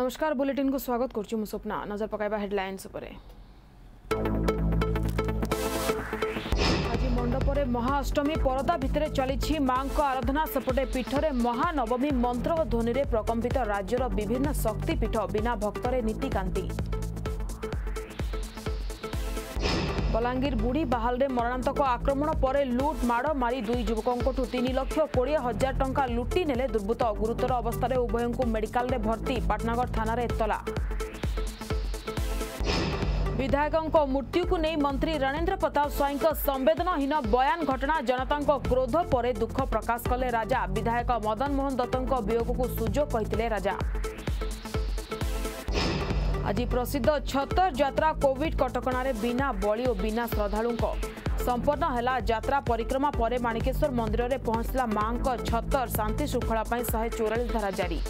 নমস্কার বুলেটিন কু স্বাগত করছি মু স্বপ্না নজর পকাইবা হেডলাইন্স উপরে আজি মণ্ডপরে মহাষ্টমী পরদা ভিতরে চলিছি মাঙ্ক আরাধনা সেপটে পীঠরে মহানবমী মন্ত্র ধ্বনিরে প্রকম্পিত রাজ্যর বিভিন্ন শক্তিপীঠ বিনা ভক্তরে নীতিকান্তি बलाङ्गीर बुढी बाहालले मरान्तक आक्रमण पर लुट माड मारी दुई जुवककोठु तिन लक्ष कोडिए हजार टा लुटि नेले दुर्बत्त गुरुतर अवस्था उभय मेडिकल भर्ति पाटनागर थानला विधायक मृत्युको नै मंत्री रणेन्द्र प्रताप स्वैको सम्वेदनहीन बयान घटना जनताको क्रोध पर दुःख प्रकाश कले राजा विधायक मदनमोहन दत्तको वियको सुझो राजा आज प्रसिद्ध छतर जा कोड कटकणा विना बढी विना श्रद्धालु सम्पन्न होला जामा पर माणिकेश्वर मन्दिरले पहुँच मातर शान्ति शृङ्खला पनि शे चौरा धारा जारी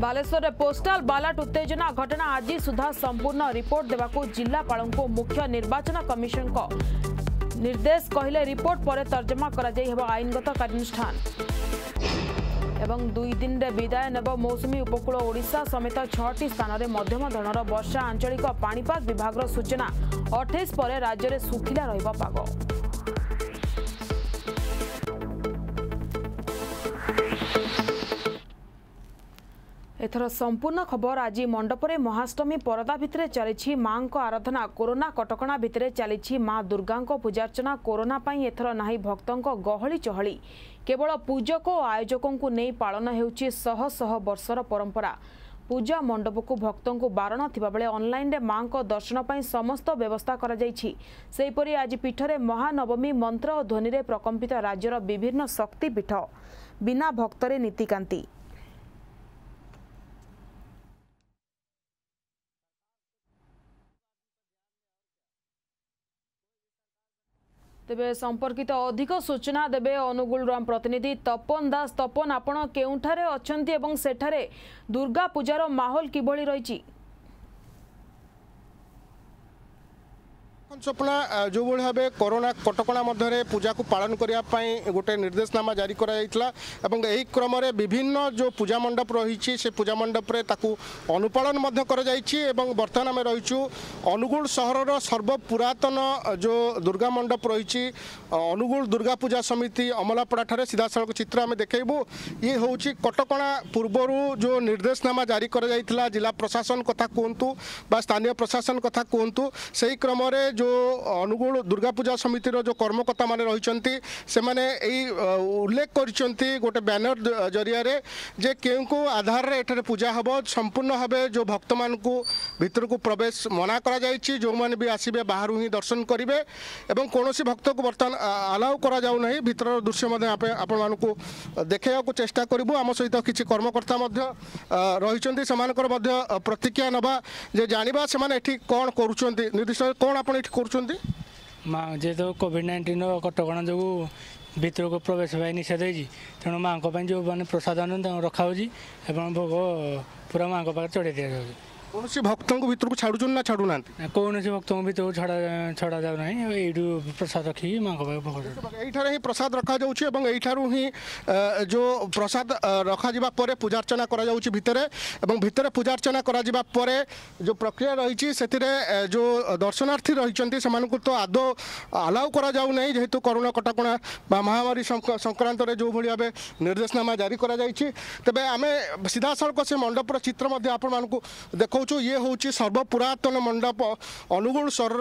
बालेश्वर पोस्टल बालाट उत्तेजना घटना आज सुधा सम्पूर्ण रिपोर्ट दाक जिल्लापा मुख्य निर्वाचन कमिसनको निर्देश कि रिपोर्ट तर्जमा आइनगत कार्य এবং দুই দিন রে বিদায়ন এব মৌসুমি উপকুল ওড়িশা समेत छटी স্থানারে मध्यम ধনর বর্ষা আঞ্চলিক পানি পাড় বিভাগর সূচনা 28 পরে রাজ্যে শুকিলা রইবা পাগো ଏଥର ସମ୍ପୂର୍ଣ୍ଣ ଖବର ଆଜି ମଣ୍ଡପରେ ମହାଷ୍ଟମୀ ପରଦା ଭିତରେ ଚାଲିଛି ମାଆଙ୍କ ଆରାଧନା କରୋନା କଟକଣା ଭିତରେ ଚାଲିଛି ମା ଦୁର୍ଗାଙ୍କ ପୂଜାର୍ଚ୍ଚନା କରୋନା ପାଇଁ ଏଥର ନାହିଁ ଭକ୍ତଙ୍କ ଗହଳି ଚହଳି କେବଳ ପୂଜକ ଓ ଆୟୋଜକଙ୍କୁ ନେଇ ପାଳନ ହେଉଛି ଶହ ଶହ ବର୍ଷର ପରମ୍ପରା ପୂଜା ମଣ୍ଡପକୁ ଭକ୍ତଙ୍କୁ ବାରଣ ଥିବାବେଳେ ଅନ୍ଲାଇନ୍ରେ ମାଆଙ୍କ ଦର୍ଶନ ପାଇଁ ସମସ୍ତ ବ୍ୟବସ୍ଥା କରାଯାଇଛି ସେହିପରି ଆଜି ପୀଠରେ ମହାନବମୀ ମନ୍ତ୍ର ଓ ଧ୍ୱନିରେ ପ୍ରକମ୍ପିତ ରାଜ୍ୟର ବିଭିନ୍ନ ଶକ୍ତିପୀଠ ବିନା ଭକ୍ତରେ ନୀତିକାନ୍ତି ତେବେ ସମ୍ପର୍କିତ ଅଧିକ ସୂଚନା ଦେବେ ଅନୁଗୁଳର ଆମ ପ୍ରତିନିଧି ତପନ ଦାସ ତପନ ଆପଣ କେଉଁଠାରେ ଅଛନ୍ତି ଏବଂ ସେଠାରେ ଦୁର୍ଗା ପୂଜାର ମାହୋଲ କିଭଳି ରହିଛି স্বপ্না যেভাবে ভাবে করোনা কটকা মধ্যে পূজাকে পালন করা গোটে নির্দেশনামা জারি করা যাইছিল এবং এই ক্রমে বিভিন্ন যে পূজা মণ্ডপ রয়েছে সে পূজা মণ্ডপে তাকে অনুপালন মধ্যে করা যাইছি এবং বর্তমান আমি রয়েছু অনুগুল সহরর সর্বপুরাতন যে দুর্গা মণ্ডপ রয়েছে অনুগুল দুর্গা পূজা সমিতি অমলাপড়াঠার সিধাসলখ চিত্র আমি দেখাইবু ইয়ে হচ্ছে কটকা পূর্বর যে নির্দেশনামা জারি করা যাইছিল জেলা প্রশাসন কথা কুহতু বা স্থানীয় প্রশাসন কথা কুহতু সেই ক্রমে जो ଅନୁଗୁଳ ଦୁର୍ଗା ପୂଜା ସମିତିର ଯେଉଁ କର୍ମକର୍ତ୍ତାମାନେ ରହିଛନ୍ତି ସେମାନେ ଏଇ ଉଲ୍ଲେଖ କରିଛନ୍ତି ଗୋଟେ ବ୍ୟାନର ଜରିଆରେ ଯେ କେଉଁ କେଉଁ ଆଧାରରେ ଏଠାରେ ପୂଜା ହେବ ସମ୍ପୂର୍ଣ୍ଣ ଭାବେ ଯେଉଁ ଭକ୍ତମାନଙ୍କୁ ଭିତରକୁ ପ୍ରବେଶ ମନା କରାଯାଇଛି ଯେଉଁମାନେ ବି ଆସିବେ ବାହାରୁ ହିଁ ଦର୍ଶନ କରିବେ ଏବଂ କୌଣସି ଭକ୍ତକୁ ବର୍ତ୍ତମାନ ଆଲାଉ କରାଯାଉନାହିଁ ଭିତରର ଦୃଶ୍ୟ ମଧ୍ୟ ଆପଣମାନଙ୍କୁ ଦେଖାଇବାକୁ ଚେଷ୍ଟା କରିବୁ ଆମ ସହିତ କିଛି କର୍ମକର୍ତ୍ତା ମଧ୍ୟ ରହିଛନ୍ତି ସେମାନଙ୍କର ମଧ୍ୟ ପ୍ରତିକ୍ରିୟା ନେବା ଯେ ଜାଣିବା ସେମାନେ ଏଠି କ'ଣ କରୁଛନ୍ତି ନିର୍ଦ୍ଦିଷ୍ଟ କ'ଣ ଆପଣ ଏଠି କେମିତି କରୁଛନ୍ତି ଯେହେତୁ କୋଭିଡ଼ ନାଇଣ୍ଟିନ୍ କଟକଣା ଯୋଗୁଁ ଭିତରକୁ ପ୍ରବେଶ ପାଇଁ ନିଷେଧ ହେଇଛି ତେଣୁ ମାଆଙ୍କ ପାଇଁ ଯେଉଁମାନେ ପ୍ରସାଦ ଆଣନ୍ତି ତାଙ୍କୁ ରଖାହେଉଛି ଏବଂ ଭୋଗ ପୁରା ମାଆଙ୍କ ପାଖରେ ଚଢ଼େଇ ଦିଆଯାଉଛି कौन भक्त भितर को छाड़ ना छाड़ू ना कौन भक्तों भक्त भितर को छाड़ छड़ा जाऊ ना ये प्रसाद रखी माँ यही प्रसाद रखा जाठार ही प्रसाद रखा पूजार्चना कर भितर पूजार्चना कर जो प्रक्रिया रही जो दर्शनार्थी रही से तो आद आलाउ कर जेहेतु करोना कटका महामारी संक्रांत जो भाई भाव निर्देशनामा जारी करें सीधा साल से मंडपर चित्र आपण सर्वपुरतन मण्डप अनुगुल सर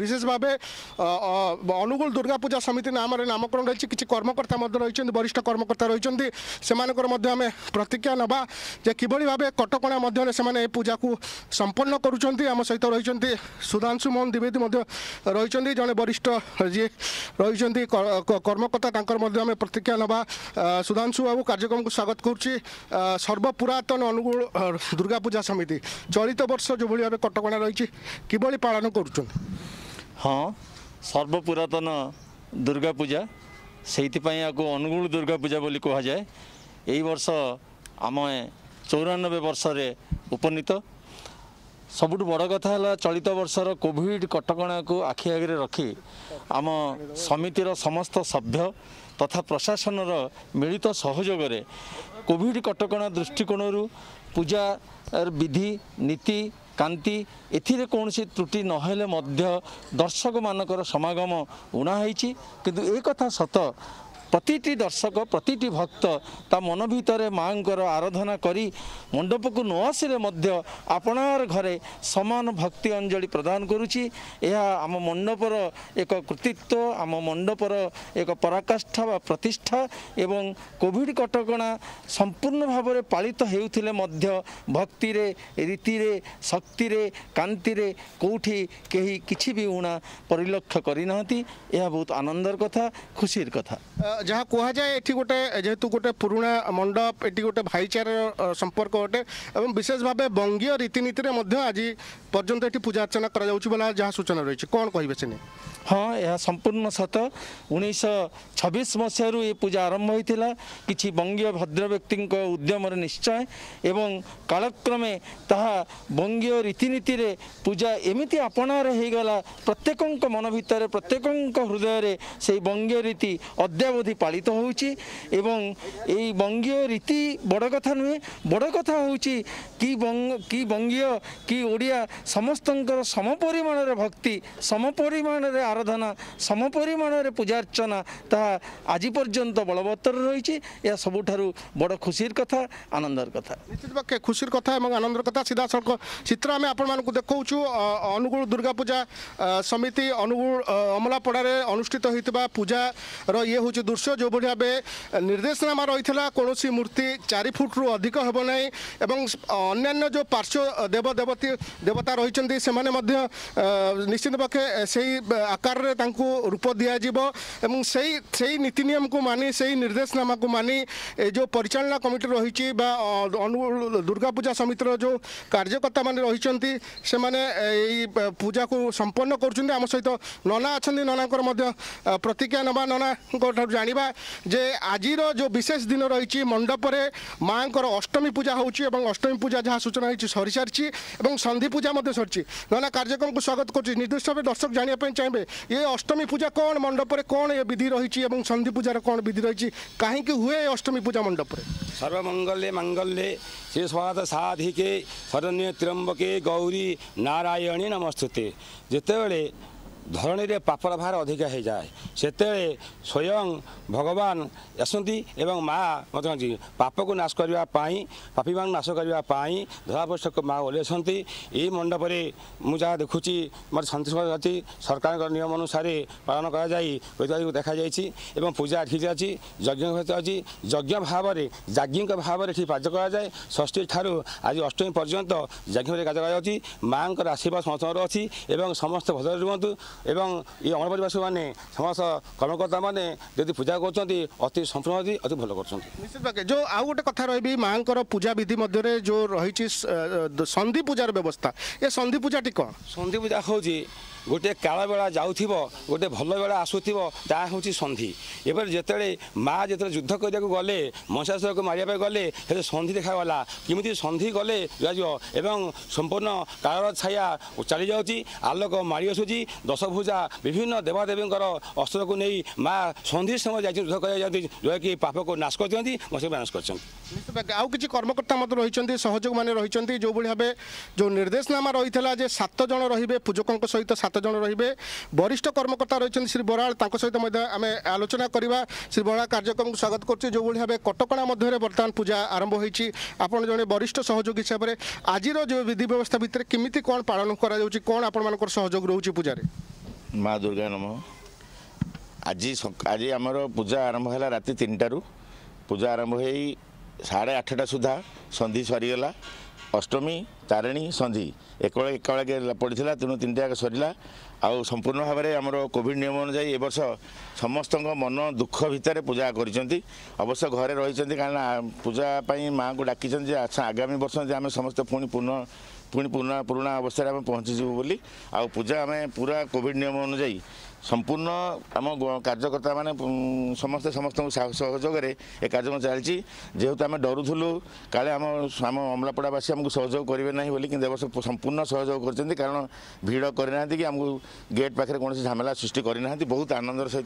विशेष भावे अनुगुल पूजा समिति नाम नामकरण जे रिभरि भाइ कटकणा पूजाको सम्पन्न गरुन्छ आम सहित रहेछ सुधांशु मोहन द्वेदी रहे वरिष्ठ र कर्मकर्ता प्रतिज्ञा न सुधांशु बाबू कार्यक्रम स्वागत गरु सर्वपुरन अनुगुल दुर्गा पूजा समिति ଚଳିତ ବର୍ଷ ଯେଉଁଭଳି ଭାବେ କଟକଣା ରହିଛି କିଭଳି ପାଳନ କରୁଛନ୍ତି ହଁ ସର୍ବପୁରାତନ ଦୁର୍ଗା ପୂଜା ସେଇଥିପାଇଁ ଆକୁ ଅନୁଗୁଳ ଦୁର୍ଗା ପୂଜା ବୋଲି କୁହାଯାଏ ଏଇ ବର୍ଷ ଆମେ ଚଉରାନବେ ବର୍ଷରେ ଉପନୀତ ସବୁଠୁ ବଡ଼ କଥା ହେଲା ଚଳିତ ବର୍ଷର କୋଭିଡ଼ କଟକଣାକୁ ଆଖି ଆଗରେ ରଖି ଆମ ସମିତିର ସମସ୍ତ ସଭ୍ୟ ତଥା ପ୍ରଶାସନର ମିଳିତ ସହଯୋଗରେ କୋଭିଡ଼ କଟକଣା ଦୃଷ୍ଟିକୋଣରୁ ପୂଜା ବିଧି ନୀତି କାନ୍ତି ଏଥିରେ କୌଣସି ତ୍ରୁଟି ନହେଲେ ମଧ୍ୟ ଦର୍ଶକମାନଙ୍କର ସମାଗମ ଉଣା ହେଇଛି କିନ୍ତୁ ଏ କଥା ସତ প্রতিটি দর্শক প্রতিটি ভক্ত তা মন ভিতরে মাঙ্কর আরাধনা করি মণ্ডপকু ন আসলে মধ্য আপনার ঘরে সমান ভক্তি অঞ্জলি প্রদান করুছি এ আম মণ্ডপর এক কৃতিত্ব আম মণ্ডপর এক পরাকাষ্ঠা বা প্রতিষ্ঠা এবং কোভিড কটকা সম্পূর্ণ ভাবে পালিত হেউথিলে মধ্য ভক্তিরে রীতিরে শক্তিরে কান্তিরে কোউঠি কেহি কিছু বি উণা পরিলক্ষ করে না এ বহু আনন্দর কথা খুশির কথা ଯାହା କୁହାଯାଏ ଏଠି ଗୋଟେ ଯେହେତୁ ଗୋଟେ ପୁରୁଣା ମଣ୍ଡପ ଏଠି ଗୋଟେ ଭାଇଚାରାର ସମ୍ପର୍କ ଗୋଟେ ଏବଂ ବିଶେଷ ଭାବେ ବଙ୍ଗୀୟ ରୀତିନୀତିରେ ମଧ୍ୟ ଆଜି ପର୍ଯ୍ୟନ୍ତ ଏଠି ପୂଜା ଅର୍ଚ୍ଚନା କରାଯାଉଛି ବୋଲି ଯାହା ସୂଚନା ରହିଛି କ'ଣ କହିବେ ସେ ହଁ ଏହା ସମ୍ପୂର୍ଣ୍ଣ ସତ ଉଣେଇଶହ ଛବିଶ ମସିହାରୁ ଏ ପୂଜା ଆରମ୍ଭ ହୋଇଥିଲା କିଛି ବଙ୍ଗୀୟ ଭଦ୍ର ବ୍ୟକ୍ତିଙ୍କ ଉଦ୍ୟମରେ ନିଶ୍ଚୟ ଏବଂ କାଳକ୍ରମେ ତାହା ବଙ୍ଗୀୟ ରୀତିନୀତିରେ ପୂଜା ଏମିତି ଆପଣାର ହୋଇଗଲା ପ୍ରତ୍ୟେକଙ୍କ ମନ ଭିତରେ ପ୍ରତ୍ୟେକଙ୍କ ହୃଦୟରେ ସେଇ ବଙ୍ଗୀୟ ରୀତି ଅଦ୍ୟାବଧି ଅବଧି ପାଳିତ ହେଉଛି ଏବଂ ଏଇ ବଙ୍ଗୀୟ ରୀତି ବଡ଼ କଥା ନୁହେଁ ବଡ଼ କଥା ହେଉଛି କି କି ବଙ୍ଗୀୟ କି ଓଡ଼ିଆ ସମସ୍ତଙ୍କର ସମ ପରିମାଣରେ ଭକ୍ତି ସମପରିମାଣରେ ଆରାଧନା ସମ ପରିମାଣରେ ପୂଜାର୍ଚ୍ଚନା ତାହା ଆଜି ପର୍ଯ୍ୟନ୍ତ ବଳବତ୍ତର ରହିଛି ଏହା ସବୁଠାରୁ ବଡ଼ ଖୁସିର କଥା ଆନନ୍ଦର କଥା ନିଶ୍ଚିତ ପକ୍ଷେ ଖୁସିର କଥା ଏବଂ ଆନନ୍ଦର କଥା ସିଧାସଳଖ ଚିତ୍ର ଆମେ ଆପଣମାନଙ୍କୁ ଦେଖାଉଛୁ ଅନୁଗୁଳ ଦୁର୍ଗା ପୂଜା ସମିତି ଅନୁଗୁଳ ଅମଲାପଡ଼ାରେ ଅନୁଷ୍ଠିତ ହୋଇଥିବା ପୂଜାର ଇଏ ହେଉଛି দৃশ্য যেভাবে ভাবে নির্দেশনামা রয়েছে কৌশি মূর্তি চারি ফুট্রু অধিক হব না এবং অন্যান্য যে পার্শ্ব দেবদেবতী দেবতা রয়েছেন সে নিশ্চিত পক্ষে সেই আকারে তাঁকু রূপ দিয়াযিব এবং সেই সেই নীতি নিয়মকু মানি সেই নির্দেশনামা মানি এই যে পরিচালনা কমিটি রয়েছে বা দুর্গাপূজা সমিতির যে কার্যকর্তা মানে রয়েছেন সে এই পূজাকু সম্পন্ন করছেন আমার সহ ননা অনেক ননাঙ্কর প্রতিক্রিয়া নবা ননাঙ্কর ঠার জাঁয়া যে আজির যে বিশেষ দিন রয়েছে মণ্ডপরে মাঙ্কর অষ্টমী পূজা হচ্ছে এবং অষ্টমী পূজা যা সূচনা হয়েছে সরি সারিছি এবং সন্ধি পূজা সরিছি নানা কার্যক্রম স্বাগত করছি নির্দিষ্ট ভাবে দর্শক জাঁয়া চাইবে এ অষ্টমী পূজা কোণ মণ্ডপরে কোণ এ বিধি রয়েছে এবং সন্ধি পূজার কোণ বিধি রয়েছে কাহিকি হুয়ে অষ্টমী পূজা মণ্ডপরে সর্বমঙ্গলে মঙ্গলে শ্রী সদ সাধিকে শরণ্য ত্রম্বকে গৌরী নারায়ণী নমস্তুতে যেতবে ଧରଣୀରେ ପାପର ଭାର ଅଧିକା ହୋଇଯାଏ ସେତେବେଳେ ସ୍ୱୟଂ ଭଗବାନ ଆସନ୍ତି ଏବଂ ମା ମଧ୍ୟ ପାପକୁ ନାଶ କରିବା ପାଇଁ ପାପୀମାନଙ୍କୁ ନାଶ କରିବା ପାଇଁ ଧରାପୃଷ୍ଠକୁ ମା ଓହ୍ଲାଇଛନ୍ତି ଏହି ମଣ୍ଡପରେ ମୁଁ ଯାହା ଦେଖୁଛି ମୋର ସନ୍ତୋଷ ଅଛି ସରକାରଙ୍କ ନିୟମ ଅନୁସାରେ ପାଳନ କରାଯାଇ ହୋଇଥିବାକୁ ଦେଖାଯାଇଛି ଏବଂ ପୂଜା ଠିକରେ ଅଛି ଯଜ୍ଞ ଅଛି ଯଜ୍ଞ ଭାବରେ ଯାଜ୍ଞିଙ୍କ ଭାବରେ ଏଠି କାର୍ଯ୍ୟ କରାଯାଏ ଷଷ୍ଠୀଠାରୁ ଆଜି ଅଷ୍ଟମୀ ପର୍ଯ୍ୟନ୍ତ ଯାଜ୍ଞ ଭାବରେ କାର୍ଯ୍ୟ କରାଯାଉଛି ମାଆଙ୍କର ଆଶୀର୍ବାଦ ସମସ୍ତଙ୍କର ଅଛି ଏବଂ ସମସ୍ତେ ଭଦ୍ରରେ ରୁହନ୍ତୁ ଏବଂ ଏ ଅଣପରିବାସୀମାନେ ସମସ୍ତ କର୍ମକର୍ତ୍ତାମାନେ ଯଦି ପୂଜା କରୁଛନ୍ତି ଅତି ସମ୍ପୂର୍ଣ୍ଣ ଅତି ଅତି ଭଲ କରୁଛନ୍ତି ନିଶ୍ଚିତ ଭାବେ ଯେଉଁ ଆଉ ଗୋଟେ କଥା ରହିବି ମାଆଙ୍କର ପୂଜା ବିଧି ମଧ୍ୟରେ ଯେଉଁ ରହିଛି ସନ୍ଧି ପୂଜାର ବ୍ୟବସ୍ଥା ଏ ସନ୍ଧି ପୂଜାଟି କ'ଣ ସନ୍ଧି ପୂଜା ହେଉଛି ଗୋଟିଏ କାଳ ବେଳା ଯାଉଥିବ ଗୋଟିଏ ଭଲ ବେଳା ଆସୁଥିବ ତାହା ହେଉଛି ସନ୍ଧି ଏପରି ଯେତେବେଳେ ମା ଯେତେବେଳେ ଯୁଦ୍ଧ କରିବାକୁ ଗଲେ ମହିଷାସୁରକୁ ମାରିବା ପାଇଁ ଗଲେ ସେଥିରେ ସନ୍ଧି ଦେଖାଗଲା କେମିତି ସନ୍ଧି ଗଲେ ଯାଇଯିବ ଏବଂ ସମ୍ପୂର୍ଣ୍ଣ କାଳର ଛାୟା ଚାଲିଯାଉଛି ଆଲୋକ ମାଡ଼ି ଆସୁଛି ଦଶଭୁଜା ବିଭିନ୍ନ ଦେବାଦେବୀଙ୍କର ଅସ୍ତ୍ରକୁ ନେଇ ମା ସନ୍ଧି ସମୟ ଯାଇଛି ଯୁଦ୍ଧ କରାଯାଉଛନ୍ତି ଯାହାକି ପାପକୁ ନାଶ କରିଦିଅନ୍ତି ମହିଷ ନାଶ କରିଛନ୍ତି ଆଉ କିଛି କର୍ମକର୍ତ୍ତା ମଧ୍ୟ ରହିଛନ୍ତି ସହଯୋଗମାନେ ରହିଛନ୍ତି ଯେଉଁଭଳି ଭାବେ ଯେଉଁ ନିର୍ଦ୍ଦେଶନାମା ରହିଥିଲା ଯେ ସାତ ଜଣ ରହିବେ ପୂଜକଙ୍କ ସହିତ ସାତ କେତେଜଣ ରହିବେ ବରିଷ୍ଠ କର୍ମକର୍ତ୍ତା ରହିଛନ୍ତି ଶ୍ରୀ ବରାଳ ତାଙ୍କ ସହିତ ମଧ୍ୟ ଆମେ ଆଲୋଚନା କରିବା ଶ୍ରୀ ବରାଳ କାର୍ଯ୍ୟକ୍ରମକୁ ସ୍ୱାଗତ କରୁଛୁ ଯେଉଁଭଳି ଭାବେ କଟକଣା ମଧ୍ୟରେ ବର୍ତ୍ତମାନ ପୂଜା ଆରମ୍ଭ ହୋଇଛି ଆପଣ ଜଣେ ବରିଷ୍ଠ ସହଯୋଗୀ ହିସାବରେ ଆଜିର ଯେଉଁ ବିଧି ବ୍ୟବସ୍ଥା ଭିତରେ କେମିତି କ'ଣ ପାଳନ କରାଯାଉଛି କ'ଣ ଆପଣମାନଙ୍କର ସହଯୋଗ ରହୁଛି ପୂଜାରେ ମା ଦୁର୍ଗା ନମ ଆଜି ଆଜି ଆମର ପୂଜା ଆରମ୍ଭ ହେଲା ରାତି ତିନିଟାରୁ ପୂଜା ଆରମ୍ଭ ହେଇ ସାଢ଼େ ଆଠଟା ସୁଦ୍ଧା ସନ୍ଧି ସରିଗଲା ଅଷ୍ଟମୀ ତାରିଣୀ ସନ୍ଧି ଏକବେଳେ ଏକବେଳେ ପଡ଼ିଥିଲା ତେଣୁ ତିନିଟି ଯାକ ସରିଲା ଆଉ ସମ୍ପୂର୍ଣ୍ଣ ଭାବରେ ଆମର କୋଭିଡ଼ ନିୟମ ଅନୁଯାୟୀ ଏ ବର୍ଷ ସମସ୍ତଙ୍କ ମନ ଦୁଃଖ ଭିତରେ ପୂଜା କରିଛନ୍ତି ଅବଶ୍ୟ ଘରେ ରହିଛନ୍ତି କାରଣ ପୂଜା ପାଇଁ ମାଆଙ୍କୁ ଡାକିଛନ୍ତି ଯେ ଆଚ୍ଛା ଆଗାମୀ ବର୍ଷ ଯେ ଆମେ ସମସ୍ତେ ପୁଣି ପୁନଃ ପୁଣି ପୁରୁଣା ପୁରୁଣା ଅବସ୍ଥାରେ ଆମେ ପହଞ୍ଚିଯିବୁ ବୋଲି ଆଉ ପୂଜା ଆମେ ପୁରା କୋଭିଡ଼ ନିୟମ ଅନୁଯାୟୀ সম্পূর্ণ আম কার্যকর্তা মানে সমস্ত সমস্ত সহযোগে এ কার্যক্রম চালছি যেহেতু আমি ডরুলু কালে আমার অমলাপড়াবাসী আমি সহযোগ করবে না বলে কিন্তু এবর্ষ সম্পূর্ণ সহযোগ করছেন কারণ ভিড় করে না কি আমি গেট পাখে কোণী ঝামেলা সৃষ্টি করে না বহু আনন্দর সহ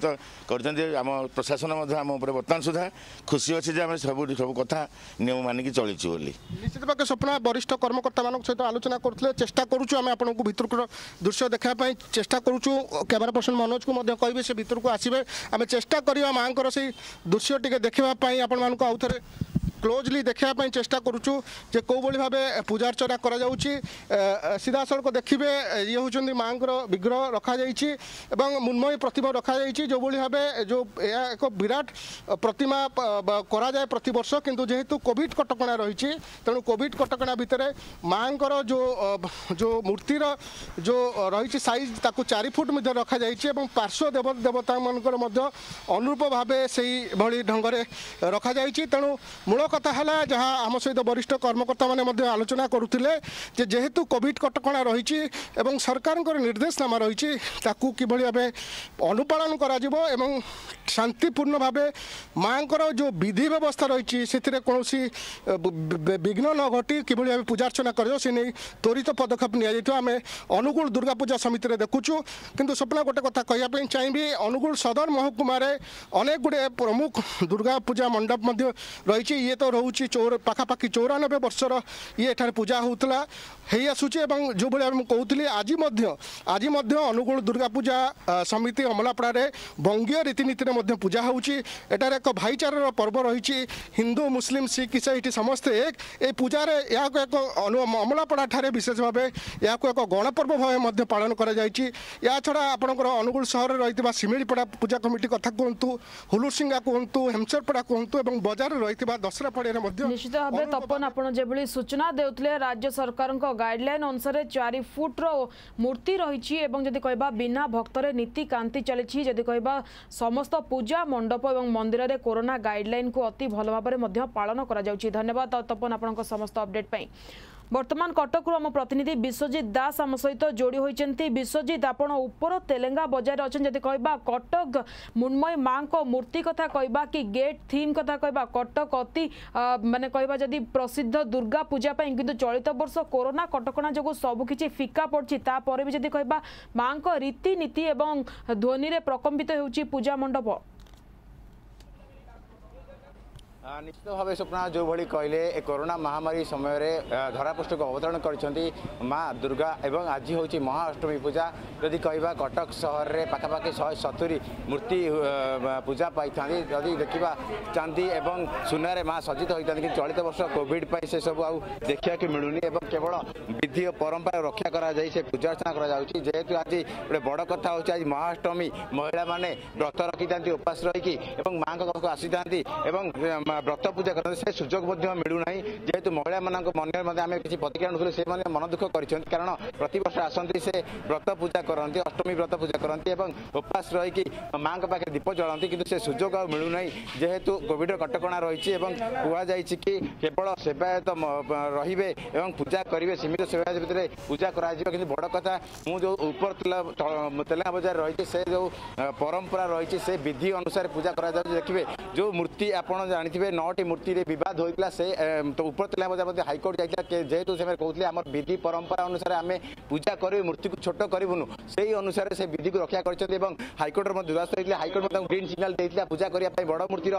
করছেন আমার প্রশাসন আম উপরে বর্তমান সুদ্ধা খুশি অছি যে আমি সবু সব কথা নিয়ম মানি চলিছু বলে নিশ্চিত পাখে স্বপ্ন বরিষ্ঠ কর্মকর্তা মান সহ আলোচনা করলে চেষ্টা করছু আমি আপনার ভিতরক দৃশ্য দেখা চেষ্টা করছু ক্যামেরা পর্সন ମନୋଜକୁ ମଧ୍ୟ କହିବେ ସେ ଭିତରକୁ ଆସିବେ ଆମେ ଚେଷ୍ଟା କରିବା ମାଆଙ୍କର ସେଇ ଦୃଶ୍ୟ ଟିକେ ଦେଖିବା ପାଇଁ ଆପଣମାନଙ୍କୁ ଆଉ ଥରେ ক্লোজলি দেখা চেষ্টা করুছু যে কোভাবে ভাবে পূজার্চনা করা যাচ্ছে সিধাসলখ দেখবে ইয়ে হচ্ছেন মাঙ্কর বিগ্রহ রখাযাইছি এবং মৃন্ময়ী প্রতিমা রখাযাইছি যেভাবে ভাবে যে এক বিরাট প্রতিমা করা যায় প্রতবর্ষ কিন্তু যেহেতু কোভিড কটকা রয়েছে তেমন কোভিড কটকা ভিতরে মাঙ্কর যে মূর্তির যে রয়েছে সাইজ তাকে চারি ফুট মধ্যে রখাযাইছে এবং পার্শ্ব দেব দেবতা মানুষ অনুরূপ ভাবে সেইভাবে ঢঙ্গরে রখাযাইছি তেমন মূল କଥା ହେଲା ଯାହା ଆମ ସହିତ ବରିଷ୍ଠ କର୍ମକର୍ତ୍ତାମାନେ ମଧ୍ୟ ଆଲୋଚନା କରୁଥିଲେ ଯେ ଯେହେତୁ କୋଭିଡ଼ କଟକଣା ରହିଛି ଏବଂ ସରକାରଙ୍କର ନିର୍ଦ୍ଦେଶନାମା ରହିଛି ତାକୁ କିଭଳି ଭାବେ ଅନୁପାଳନ କରାଯିବ ଏବଂ ଶାନ୍ତିପୂର୍ଣ୍ଣ ଭାବେ ମାଆଙ୍କର ଯେଉଁ ବିଧି ବ୍ୟବସ୍ଥା ରହିଛି ସେଥିରେ କୌଣସି ବିଘ୍ନ ନ ଘଟି କିଭଳି ଭାବେ ପୂଜାର୍ଚ୍ଚନା କରାଯିବ ସେ ନେଇ ତ୍ୱରିତ ପଦକ୍ଷେପ ନିଆଯାଇଥିବା ଆମେ ଅନୁଗୁଳ ଦୁର୍ଗାପୂଜା ସମିତିରେ ଦେଖୁଛୁ କିନ୍ତୁ ସ୍ୱପ୍ନା ଗୋଟେ କଥା କହିବା ପାଇଁ ଚାହିଁବି ଅନୁଗୁଳ ସଦର ମହକୁମାରେ ଅନେକ ଗୁଡ଼ିଏ ପ୍ରମୁଖ ଦୁର୍ଗାପୂଜା ମଣ୍ଡପ ମଧ୍ୟ ରହିଛି ଇଏ ତ ରହୁଛି ଚଉର ପାଖାପାଖି ଚଉରାନବେ ବର୍ଷର ଇଏ ଏଠାରେ ପୂଜା ହେଉଥିଲା ହେଇଆସୁଛି ଏବଂ ଯେଉଁଭଳି ଆମେ ମୁଁ କହୁଥିଲି ଆଜି ମଧ୍ୟ ଆଜି ମଧ୍ୟ ଅନୁଗୁଳ ଦୁର୍ଗା ପୂଜା ସମିତି ଅମଲାପଡ଼ାରେ ବଙ୍ଗୀୟ ରୀତିନୀତିରେ ମଧ୍ୟ ପୂଜା ହେଉଛି ଏଠାରେ ଏକ ଭାଇଚାରାର ପର୍ବ ରହିଛି ହିନ୍ଦୁ ମୁସଲିମ୍ ଶିଖ୍ ଇସାଇ ଏଠି ସମସ୍ତେ ଏକ ଏହି ପୂଜାରେ ଏହାକୁ ଏକ ଅମଲାପଡ଼ାଠାରେ ବିଶେଷ ଭାବେ ଏହାକୁ ଏକ ଗଣପର୍ବ ଭାବେ ମଧ୍ୟ ପାଳନ କରାଯାଇଛି ଏହା ଛଡ଼ା ଆପଣଙ୍କର ଅନୁଗୁଳ ସହରରେ ରହିଥିବା ଶିମିଳିପଡ଼ା ପୂଜା କମିଟି କଥା କୁହନ୍ତୁ ହୁଲୁସିଙ୍ଗା କୁହନ୍ତୁ ହେମସରପଡ଼ା କୁହନ୍ତୁ ଏବଂ ବଜାରରେ ରହିଥିବା ଦଶରା କେନ୍ଦ୍ରାପଡ଼ା ପଡ଼ିଆରେ ମଧ୍ୟ ନିଶ୍ଚିତ ଭାବେ ତପନ ଆପଣ ଯେଭଳି ସୂଚନା ଦେଉଥିଲେ ରାଜ୍ୟ ସରକାରଙ୍କ ଗାଇଡଲାଇନ୍ ଅନୁସାରେ ଚାରି ଫୁଟର ମୂର୍ତ୍ତି ରହିଛି ଏବଂ ଯଦି କହିବା ବିନା ଭକ୍ତରେ ନୀତିକାନ୍ତି ଚାଲିଛି ଯଦି କହିବା ସମସ୍ତ ପୂଜା ମଣ୍ଡପ ଏବଂ ମନ୍ଦିରରେ କରୋନା ଗାଇଡଲାଇନକୁ ଅତି ଭଲ ଭାବରେ ମଧ୍ୟ ପାଳନ କରାଯାଉଛି ଧନ୍ୟବାଦ ତପନ ଆପଣଙ୍କ ସମସ୍ତ ଅପଡେଟ୍ ପାଇଁ বর্তমান কটকর আম প্রতিনিধি বিশ্বজিৎ দাস আমার সহিত যোড়ি হয়েছেন বিশ্বজিৎ আপনার উপর তেলেঙ্গা বজারে অনেক যদি কহবা কটক মৃন্ময় মাঙ্ক মূর্তি কথা কহবা কি গেট থিম কথা কহবা কটক অতি মানে কহবা যদি প্রসিদ্ধ দুর্গা পূজা পাই কিন্তু চলিত বর্ষ করোনা কটকা যোগ সবুকিছি ফিকা পড়ছে তাপরে বি যদি কহবা মাঙ্ক রীতিনীতি এবং ধ্বনি প্রকম্পিত হচ্ছে পূজা মণ্ডপ ନିଶ୍ଚିତ ଭାବେ ସ୍ୱପ୍ନା ଯେଉଁଭଳି କହିଲେ ଏ କରୋନା ମହାମାରୀ ସମୟରେ ଧରାପୃଷ୍ଠକୁ ଅବତରଣ କରିଛନ୍ତି ମା ଦୁର୍ଗା ଏବଂ ଆଜି ହେଉଛି ମହାଅଷ୍ଟମୀ ପୂଜା ଯଦି କହିବା କଟକ ସହରରେ ପାଖାପାଖି ଶହେ ସତୁରୀ ମୂର୍ତ୍ତି ପୂଜା ପାଇଥାନ୍ତି ଯଦି ଦେଖିବା ଚାନ୍ଦି ଏବଂ ସୁନାରେ ମା ସଜ୍ଜିତ ହୋଇଥାନ୍ତି କିନ୍ତୁ ଚଳିତ ବର୍ଷ କୋଭିଡ ପାଇଁ ସେସବୁ ଆଉ ଦେଖିବାକୁ ମିଳୁନି ଏବଂ କେବଳ ବିଧି ଓ ପରମ୍ପରା ରକ୍ଷା କରାଯାଇ ସେ ପୂଜାର୍ଚ୍ଚନା କରାଯାଉଛି ଯେହେତୁ ଆଜି ଗୋଟେ ବଡ଼ କଥା ହେଉଛି ଆଜି ମହାଅଷ୍ଟମୀ ମହିଳାମାନେ ବ୍ରତ ରଖିଥାନ୍ତି ଉପାସ ରହିକି ଏବଂ ମାଆଙ୍କ ପାଖକୁ ଆସିଥାନ୍ତି ଏବଂ ବ୍ରତ ପୂଜା କରନ୍ତି ସେ ସୁଯୋଗ ମଧ୍ୟ ମିଳୁନାହିଁ ଯେହେତୁ ମହିଳାମାନଙ୍କ ମନରେ ମଧ୍ୟ ଆମେ କିଛି ପ୍ରତିକ୍ରିୟା ଆଣୁଥିଲୁ ସେମାନେ ମନ ଦୁଃଖ କରିଛନ୍ତି କାରଣ ପ୍ରତିବର୍ଷ ଆସନ୍ତି ସେ ବ୍ରତ ପୂଜା କରନ୍ତି ଅଷ୍ଟମୀ ବ୍ରତ ପୂଜା କରନ୍ତି ଏବଂ ଉପାସ ରହିକି ମାଆଙ୍କ ପାଖରେ ଦୀପ ଜଳାନ୍ତି କିନ୍ତୁ ସେ ସୁଯୋଗ ଆଉ ମିଳୁନାହିଁ ଯେହେତୁ କୋଭିଡର କଟକଣା ରହିଛି ଏବଂ କୁହାଯାଇଛି କି କେବଳ ସେବାୟତ ରହିବେ ଏବଂ ପୂଜା କରିବେ ସୀମିତ ସେବାୟତ ଭିତରେ ପୂଜା କରାଯିବ କିନ୍ତୁ ବଡ଼ କଥା ମୁଁ ଯେଉଁ ଉପର ତେଲା ବଜାର ରହିଛି ସେ ଯେଉଁ ପରମ୍ପରା ରହିଛି ସେ ବିଧି ଅନୁସାରେ ପୂଜା କରାଯାଉଛି ଦେଖିବେ ଯେଉଁ ମୂର୍ତ୍ତି ଆପଣ ଜାଣିଥିବେ নটি মূর্তি বিবাদ হয়েছিল সে তো উপর তলা মধ্যে হাইকোর্ট যাই যেহেতু সে কৌলে আমার বিধি পরম্পরা অনুসারে আমি পূজা করি মূর্তি ছোট করবুন সেই অনুসারে সে বিধি রক্ষা করছেন এবং হাইকোর্টর দ্বারস্থ হয়েছিল হাইকোর্ট গ্রিন সিগনাল দিয়েছিল পূজা করা বড় মূর্তির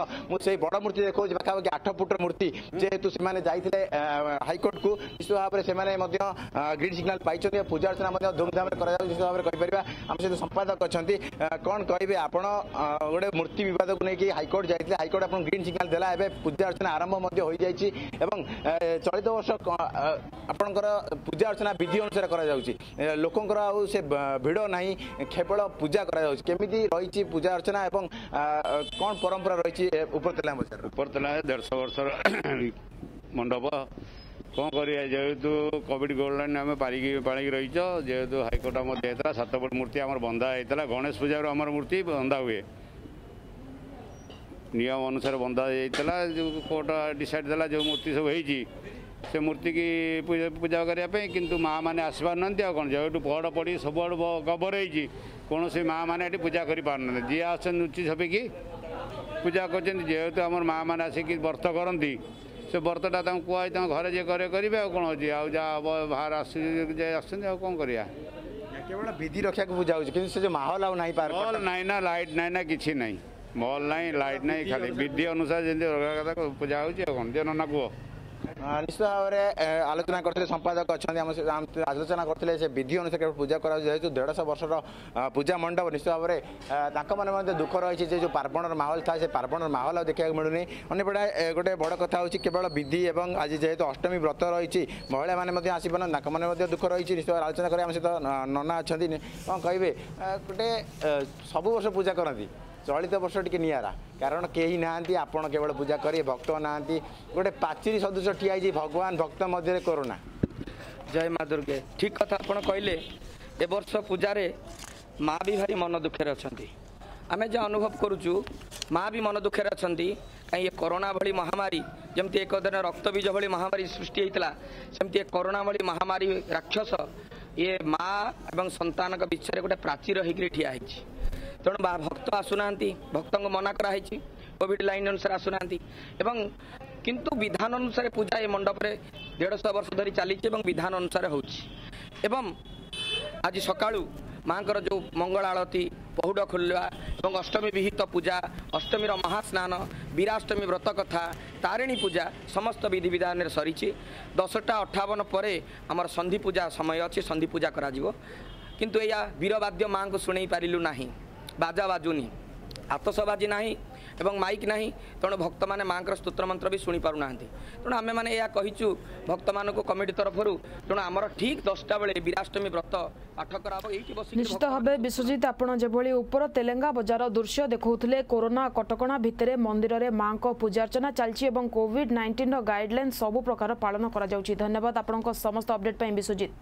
সেই বড় মূর্তি দেখছি পাখাপাখি আঠ ফুটর মূর্তি যেহেতু সে যাইলে হাইকোর্ট কু নিশ্চিত ভাবে সে গ্রিন সিগনাল পাইছেন পূজা অর্চনা ধুমধামে করা নিশ্চিত ভাবে কইপার আমার সহ সম্পাদক অনেক কণ কে আপনার গোটে মূর্তি বিবাদ নিয়ে হাইকোর্ট যাই হাইকোর্ট আপনার গ্রিন সিগনাল দেলা ଏବେ ପୂଜା ଅର୍ଚ୍ଚନା ଆରମ୍ଭ ମଧ୍ୟ ହୋଇଯାଇଛି ଏବଂ ଚଳିତ ବର୍ଷ ଆପଣଙ୍କର ପୂଜା ଅର୍ଚ୍ଚନା ବିଧି ଅନୁସାରେ କରାଯାଉଛି ଲୋକଙ୍କର ଆଉ ସେ ଭିଡ଼ ନାହିଁ କେବଳ ପୂଜା କରାଯାଉଛି କେମିତି ରହିଛି ପୂଜା ଅର୍ଚ୍ଚନା ଏବଂ କ'ଣ ପରମ୍ପରା ରହିଛି ଉପରତେଲା ବଜାର ଉପରତେଲା ଦେଢ଼ଶହ ବର୍ଷର ମଣ୍ଡପ କ'ଣ କରିବା ଯେହେତୁ କୋଭିଡ଼ ଗାଇଡ଼ଲାଇନ୍ ଆମେ ପାଳିକି ପାଳିକି ରହିଛ ଯେହେତୁ ହାଇକୋର୍ଟ ଆମର ଦିଆହେଇଥିଲା ସାତ ଫୁଟ ମୂର୍ତ୍ତି ଆମର ବନ୍ଧା ହେଇଥିଲା ଗଣେଶ ପୂଜାରୁ ଆମର ମୂର୍ତ୍ତି ବନ୍ଧା ହୁଏ ନିୟମ ଅନୁସାରେ ବନ୍ଧା ଯାଇଥିଲା ଯେଉଁ କୋର୍ଟ ଡିସାଇଡ଼ ଦେଲା ଯେଉଁ ମୂର୍ତ୍ତି ସବୁ ହେଇଛି ସେ ମୂର୍ତ୍ତିକି ପୂଜା କରିବା ପାଇଁ କିନ୍ତୁ ମାଆମାନେ ଆସିପାରୁନାହାନ୍ତି ଆଉ କ'ଣ ଯେଉଁଠୁ ପହଡ଼ ପଡ଼ି ସବୁଆଡ଼ୁ ଗବର ହେଇଛି କୌଣସି ମାଆମାନେ ଏଠି ପୂଜା କରିପାରୁନାହାନ୍ତି ଯିଏ ଆସୁଛନ୍ତି ଲୁଚି ଛପିକି ପୂଜା କରୁଛନ୍ତି ଯେହେତୁ ଆମର ମାଆମାନେ ଆସିକି ବ୍ରତ କରନ୍ତି ସେ ବ୍ରତଟା ତାଙ୍କୁ କୁହାହେଇ ତାଙ୍କ ଘରେ ଯିଏ କରେ କରିବେ ଆଉ କ'ଣ ଅଛି ଆଉ ଯାହା ହେବ ବାହାର ଆସୁଛନ୍ତି ଯାଇ ଆସୁଛନ୍ତି ଆଉ କ'ଣ କରିବା କେବଳ ବିଧି ରକ୍ଷାକୁ ପୂଜା ହେଉଛି କିନ୍ତୁ ସେ ଯେଉଁ ମାହୋଲ ଆଉ ନାହିଁ ପାର୍କ ମାହୋଲ ନାହିଁ ନା ଲାଇଟ୍ ନାହିଁ ନା କିଛି ନାହିଁ ମଲ୍ ନାହିଁ ଲାଇଟ୍ ନାହିଁ ଖାଲି ବିଧି ଅନୁସାରେ ଯେମିତି ଅଲଗା କଥା ପୂଜା ହେଉଛି ଆଉ କ'ଣ ଦିଅ କୁହ ନିଶ୍ଚିତ ଭାବରେ ଆଲୋଚନା କରିଥିଲେ ସମ୍ପାଦକ ଅଛନ୍ତି ଆମ ଆଲୋଚନା କରିଥିଲେ ସେ ବିଧି ଅନୁସାରେ କେବଳ ପୂଜା କରାଯାଉଛି ଯେହେତୁ ଦେଢ଼ଶହ ବର୍ଷର ପୂଜା ମଣ୍ଡପ ନିଶ୍ଚିତ ଭାବରେ ତାଙ୍କ ମନେ ମଧ୍ୟ ଦୁଃଖ ରହିଛି ଯେ ଯେଉଁ ପାର୍ବଣର ମାହୋଲ ଥାଏ ସେ ପାର୍ବଣର ମାହୋଲ ଆଉ ଦେଖିବାକୁ ମିଳୁନି ଅନ୍ୟପଟେ ଗୋଟେ ବଡ଼ କଥା ହେଉଛି କେବଳ ବିଧି ଏବଂ ଆଜି ଯେହେତୁ ଅଷ୍ଟମୀ ବ୍ରତ ରହିଛି ମହିଳାମାନେ ମଧ୍ୟ ଆସିବ ନା ତାଙ୍କ ମନେ ମଧ୍ୟ ଦୁଃଖ ରହିଛି ନିଶ୍ଚିତ ଭାବରେ ଆଲୋଚନା କରି ଆମ ସହିତ ନନା ଅଛନ୍ତି କ'ଣ କହିବେ ଗୋଟେ ସବୁ ବର୍ଷ ପୂଜା କରନ୍ତି ଚଳିତ ବର୍ଷ ଟିକେ ନିଆରା କାରଣ କେହି ନାହାନ୍ତି ଆପଣ କେବଳ ପୂଜା କରିବେ ଭକ୍ତ ନାହାନ୍ତି ଗୋଟେ ପାଚିରି ସଦୃଶ ଠିଆ ହେଇଛି ଭଗବାନ ଭକ୍ତ ମଧ୍ୟରେ କରୋନା ଜୟ ମା ଦୁର୍ଗେ ଠିକ୍ କଥା ଆପଣ କହିଲେ ଏ ବର୍ଷ ପୂଜାରେ ମା ବି ଭାରି ମନ ଦୁଃଖରେ ଅଛନ୍ତି ଆମେ ଯାହା ଅନୁଭବ କରୁଛୁ ମା ବି ମନ ଦୁଃଖରେ ଅଛନ୍ତି କାହିଁ ଏ କରୋନା ଭଳି ମହାମାରୀ ଯେମିତି ଏକ ଦିନ ରକ୍ତବୀଜ ଭଳି ମହାମାରୀ ସୃଷ୍ଟି ହୋଇଥିଲା ସେମିତି ଏ କରୋନା ଭଳି ମହାମାରୀ ରାକ୍ଷସ ଇଏ ମା ଏବଂ ସନ୍ତାନଙ୍କ ବିଷୟରେ ଗୋଟେ ପ୍ରାଚୀର ହେଇକରି ଠିଆ ହେଇଛି ତେଣୁ ଭକ୍ତ ଆସୁନାହାନ୍ତି ଭକ୍ତଙ୍କୁ ମନା କରାହେଇଛି କୋଭିଡ଼ ଲାଇନ୍ ଅନୁସାରେ ଆସୁନାହାନ୍ତି ଏବଂ କିନ୍ତୁ ବିଧାନ ଅନୁସାରେ ପୂଜା ଏ ମଣ୍ଡପରେ ଦେଢ଼ଶହ ବର୍ଷ ଧରି ଚାଲିଛି ଏବଂ ବିଧାନ ଅନୁସାରେ ହେଉଛି ଏବଂ ଆଜି ସକାଳୁ ମାଆଙ୍କର ଯେଉଁ ମଙ୍ଗଳ ଆଳତୀ ପହୁଡ଼ ଖୋଲିବା ଏବଂ ଅଷ୍ଟମୀ ବିହିତ ପୂଜା ଅଷ୍ଟମୀର ମହାସ୍ନାନ ବୀରାଷ୍ଟମୀ ବ୍ରତ କଥା ତାରିଣୀ ପୂଜା ସମସ୍ତ ବିଧିବିଧାନରେ ସରିଛି ଦଶଟା ଅଠାବନ ପରେ ଆମର ସନ୍ଧି ପୂଜା ସମୟ ଅଛି ସନ୍ଧି ପୂଜା କରାଯିବ କିନ୍ତୁ ଏହା ବୀରବାଦ୍ୟ ମା'ଙ୍କୁ ଶୁଣେଇ ପାରିଲୁ ନାହିଁ ବାଜା ବାଜୁନି ହାତସବାଜି ନାହିଁ ଏବଂ ମାଇକ୍ ନାହିଁ ତେଣୁ ଭକ୍ତମାନେ ମାଆଙ୍କର ସ୍ତୋତ୍ରମନ୍ତ୍ର ବି ଶୁଣିପାରୁନାହାନ୍ତି ତେଣୁ ଆମେମାନେ ଏହା କହିଛୁ ଭକ୍ତମାନଙ୍କୁ କମିଟି ତରଫରୁ ତେଣୁ ଆମର ଠିକ୍ ଦଶଟା ବେଳେ ବୀରାଷ୍ଟମୀ ବ୍ରତ ପାଠ କରାହେବ ଏଇଠି ବସି ନିଶ୍ଚିତ ଭାବେ ବିଶ୍ୱଜିତ ଆପଣ ଯେଭଳି ଉପର ତେଲେଙ୍ଗା ବଜାର ଦୃଶ୍ୟ ଦେଖାଉଥିଲେ କରୋନା କଟକଣା ଭିତରେ ମନ୍ଦିରରେ ମାଆଙ୍କ ପୂଜାର୍ଚ୍ଚନା ଚାଲିଛି ଏବଂ କୋଭିଡ୍ ନାଇଣ୍ଟିନ୍ର ଗାଇଡ୍ଲାଇନ୍ ସବୁ ପ୍ରକାର ପାଳନ କରାଯାଉଛି ଧନ୍ୟବାଦ ଆପଣଙ୍କ ସମସ୍ତ ଅପଡେଟ୍ ପାଇଁ ବିଶ୍ୱଜିତ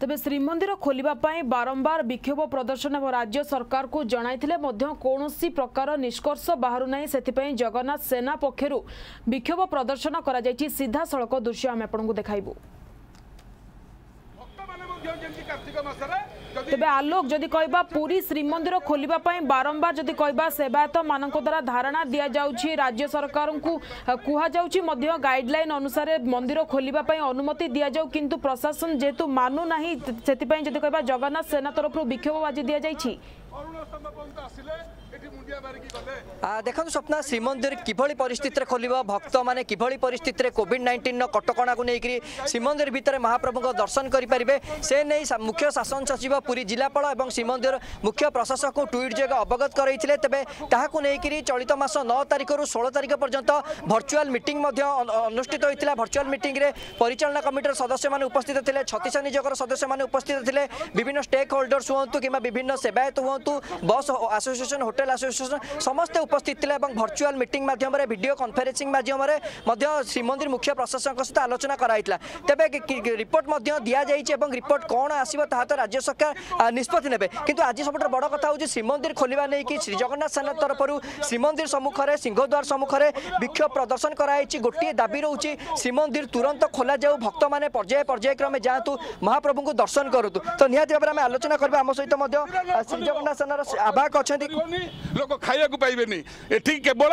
ତେବେ ଶ୍ରୀମନ୍ଦିର ଖୋଲିବା ପାଇଁ ବାରମ୍ବାର ବିକ୍ଷୋଭ ପ୍ରଦର୍ଶନ ରାଜ୍ୟ ସରକାରକୁ ଜଣାଇଥିଲେ ମଧ୍ୟ କୌଣସି ପ୍ରକାର ନିଷ୍କର୍ଷ ବାହାରୁ ନାହିଁ ସେଥିପାଇଁ ଜଗନ୍ନାଥ ସେନା ପକ୍ଷରୁ ବିକ୍ଷୋଭ ପ୍ରଦର୍ଶନ କରାଯାଇଛି ସିଧାସଳଖ ଦୃଶ୍ୟ ଆମେ ଆପଣଙ୍କୁ ଦେଖାଇବୁ ତେବେ ଆଲୋକ ଯଦି କହିବା ପୁରୀ ଶ୍ରୀମନ୍ଦିର ଖୋଲିବା ପାଇଁ ବାରମ୍ବାର ଯଦି କହିବା ସେବାୟତମାନଙ୍କ ଦ୍ୱାରା ଧାରଣା ଦିଆଯାଉଛି ରାଜ୍ୟ ସରକାରଙ୍କୁ କୁହାଯାଉଛି ମଧ୍ୟ ଗାଇଡଲାଇନ୍ ଅନୁସାରେ ମନ୍ଦିର ଖୋଲିବା ପାଇଁ ଅନୁମତି ଦିଆଯାଉ କିନ୍ତୁ ପ୍ରଶାସନ ଯେହେତୁ ମାନୁନାହିଁ ସେଥିପାଇଁ ଯଦି କହିବା ଜଗନ୍ନାଥ ସେନା ତରଫରୁ ବିକ୍ଷୋଭ ବାଜି ଦିଆଯାଇଛି ଦେଖନ୍ତୁ ସ୍ୱପ୍ନା ଶ୍ରୀମନ୍ଦିର କିଭଳି ପରିସ୍ଥିତିରେ ଖୋଲିବ ଭକ୍ତମାନେ କିଭଳି ପରିସ୍ଥିତିରେ କୋଭିଡ୍ ନାଇଣ୍ଟିନ୍ର କଟକଣାକୁ ନେଇକରି ଶ୍ରୀମନ୍ଦିର ଭିତରେ ମହାପ୍ରଭୁଙ୍କ ଦର୍ଶନ କରିପାରିବେ ସେ ନେଇ ମୁଖ୍ୟ ଶାସନ ସଚିବ ପୁରୀ ଜିଲ୍ଲାପାଳ ଏବଂ ଶ୍ରୀମନ୍ଦିର ମୁଖ୍ୟ ପ୍ରଶାସକଙ୍କୁ ଟ୍ୱିଟ୍ ଯୋଗେ ଅବଗତ କରାଇଥିଲେ ତେବେ ତାହାକୁ ନେଇକରି ଚଳିତ ମାସ ନଅ ତାରିଖରୁ ଷୋହଳ ତାରିଖ ପର୍ଯ୍ୟନ୍ତ ଭର୍ଚୁଆଲ୍ ମିଟିଂ ମଧ୍ୟ ଅନୁଷ୍ଠିତ ହୋଇଥିଲା ଭର୍ଚୁଆଲ୍ ମିଟିଂରେ ପରିଚାଳନା କମିଟିର ସଦସ୍ୟମାନେ ଉପସ୍ଥିତ ଥିଲେ ଛତିଶ ନିଯୋଗର ସଦସ୍ୟମାନେ ଉପସ୍ଥିତ ଥିଲେ ବିଭିନ୍ନ ଷ୍ଟେକ୍ ହୋଲ୍ଡର୍ସ ହୁଅନ୍ତୁ କିମ୍ବା ବିଭିନ୍ନ ସେବାୟତ ହୁଅନ୍ତୁ যেহেতু বস আসোসিয়েসন হোটেল আসোসিয়েসন সমস্তে উপস্থিত লে এবং ভর্চুয়াল মিটিং মাধ্যমে ভিডিও কনফরেন্সিং মাধ্যমে শ্রীমন্দির মুখ্য প্রশাসক সহ আলোচনা করা হয়েছিল তবে রিপোর্ট দিয়াযাই এবং রিপোর্ট কম আসব তাহা তো রাজ্য সরকার নিষ্পতি নেবে কিন্তু আজ সবুঠার বড় কথা হচ্ছে শ্রীমন্দির খোলা নেই শ্রীজগন্নাথ সেনা তরফর শ্রীমন্দির সম্মুখে সিংহদ্বার সম্মুখে বিক্ষোভ প্রদর্শন করা হয়েছে গোটিয়ে দাবি রয়েছে শ্রীমন্দির তুরন্ত খোলা যাও ভক্ত মানে পর্যায়ে পর্যায়ক্রমে যাতে মহাপ্রভু দর্শন করতু তো নিহতি ভাবে আমি আলোচনা করবা আম সহ শ্রীজগন্নাথ ପ୍ରଶାସନର ଆବାହକ ଅଛନ୍ତି ଲୋକ ଖାଇବାକୁ ପାଇବେନି ଏଠି କେବଳ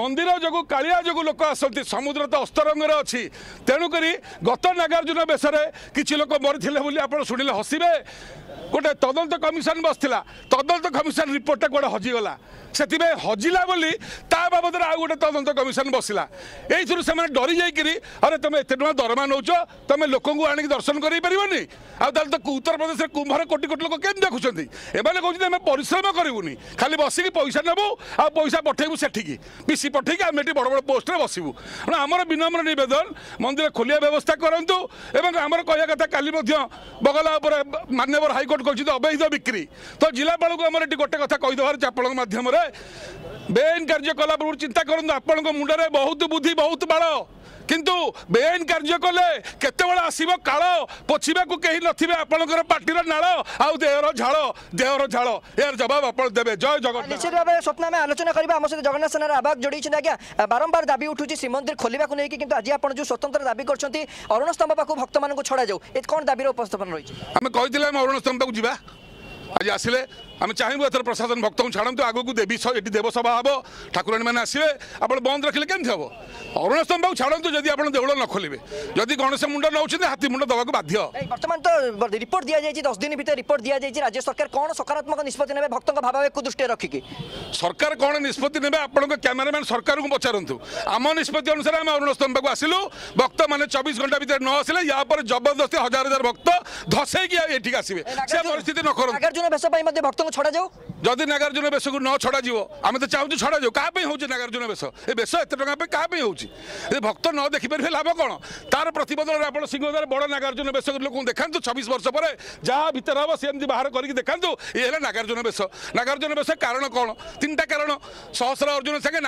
ମନ୍ଦିର ଯୋଗୁଁ କାଳିଆ ଯୋଗୁଁ ଲୋକ ଆସନ୍ତି ସମୁଦ୍ର ତ ଅସ୍ତରଙ୍ଗରେ ଅଛି ତେଣୁକରି ଗତ ନାଗାର୍ଜୁନ ବେଶରେ କିଛି ଲୋକ ମରିଥିଲେ ବୋଲି ଆପଣ ଶୁଣିଲେ ହସିବେ গোটে তদন্ত কমিশন বসিলা তদন্ত কমিশন রিপোর্টটা কুয়াড়ে হজিগলা সেপাই হজিলা বলে তা বাবদরে আউ গোটে তদন্ত কমিশন বসিলা এইথর সে ডরি যাই আরে তুমি এত টাকা দরমা নৌছ তুমি লোক আনিকি দর্শন করাই পারবনি আহলে তো উত্তরপ্রদেশের কুম্ভর কোটি কোটি লোক কেমি দেখুছেন এমানে কিন্তু আমি পরিশ্রম করবুনি খালি বসিকি পয়সা নেবু আ পয়সা পঠাইবু সেটিকি পিসি পঠাইকি আমি এটি বড় বড় পোস্টরে বসিবু আমার বিনম্র নিবেদন মন্দির খোলিয়া ব্যবস্থা করতু এবং আমার কয়া কথা কালি বগলা উপরে মানবর হাই হাইকোর্ট কହୁଛନ୍ତି অବୈଧ ବିକ୍ରି ତ ଜିଲ୍ଲାପାଳକୁ ଆମର ଏଠି ଗୋଟେ କଥା କହିଦେବାର ଯେ ଆପଣଙ୍କ ମାଧ୍ୟମରେ বেআইন কার্য কলা পূর্ব চিন্তা করতু আপনার মুন্ডরে বহুত বুদ্ধি বহুত বাড় কিন্তু বেআইন কার্য কলে কেতবে আসব কাল পোছবা কে নথিবে আপনার পার্টির নাল আহর ঝাল দেহর ঝাল এর জবাব আপনার দেবে জয় জগন্নাথ নিশ্চিত ভাবে স্বপ্ন আমি আলোচনা করা আমার সহ জগন্নাথ সেনার আবাক যোড়াইছেন আজ্ঞা বারম্বার দাবি উঠুছি শ্রীমন্দির খোলা নেই কিন্তু আজ আপনার যে স্বতন্ত্র দাবি করছেন অরুণস্তম্ভ পাখ ভক্ত মানুষ ছড়া যাও এ কোণ দাবির উপস্থাপন রয়েছে আমি কে অরুণস্তম্ভক যা আজ আসলে আমি চাহিবু এথর প্রশাসন ভক্ত ছাড়ু আগুক দেবী এটি দেবসভা হব ঠাকুরাণী মানে আসবে আপনার বন্ধ রাখলে কেমন হব অরুণ স্তম্ভ ছাড়ু যদি আপনার দেউল ন খোলবে যদি গণেশ মুন্ড নেছেন হাতি মুন্ড দেওয়া বাধ্য বর্তমান তো রিপোর্ট দিয়া যাই দশ দিন ভিতরে রিপোর্ট দিয়া যাই রাজ্য সরকার কোণ সকারাৎমক নিষ্পতি নেবে ভক্ত ভাবাবেগ দৃষ্টি রাখিকি সরকার কোণ নিষ্পতি নেবে আপনার ক্যামেরাম্যান সরকার পচারু আমার নিষ্পতি অনুসারে আমি অরুণ স্তম্ভক আসলু ভক্ত মানে চব্বিশ ঘন্টা ভিতরে ন আসলে ইয়াপরে জবরদস্তি হাজার হাজার ভক্ত ধসাইকি এটি আসবে সে পরিস্থিতি ন করুন સુને બસો પાણીમાં તે ભક્તોને છોડાજો ଯଦି ନାଗାର୍ଜୁନ ବେଶକୁ ନ ଛଡ଼ାଯିବ ଆମେ ତ ଚାହୁଁଛୁ ଛଡ଼ାଯିବ କାହା ପାଇଁ ହେଉଛି ନାଗାର୍ଜୁନ ବେଶ ଏ ବେଶ ଏତେ ଟଙ୍କା ପାଇଁ କାହା ପାଇଁ ହେଉଛି ଏ ଭକ୍ତ ନ ଦେଖିପାରିବେ ଲାଭ କ'ଣ ତାର ପ୍ରତିବଦଳରେ ଆପଣ ସିଂହଦ୍ୱାର ବଡ଼ ନାଗାର୍ଜୁନ ବେଶ ଲୋକଙ୍କୁ ଦେଖାନ୍ତୁ ଛବିଶ ବର୍ଷ ପରେ ଯାହା ଭିତରେ ହେବ ସେ ଏମିତି ବାହାର କରିକି ଦେଖାନ୍ତୁ ଇଏ ହେଲା ନାଗାର୍ଜୁନ ବେଶ ନାଗାର୍ଜୁନ ବେଶ କାରଣ କ'ଣ ତିନିଟା କାରଣ ସହସ୍ର ଅର୍ଜୁନ ସାଙ୍ଗେ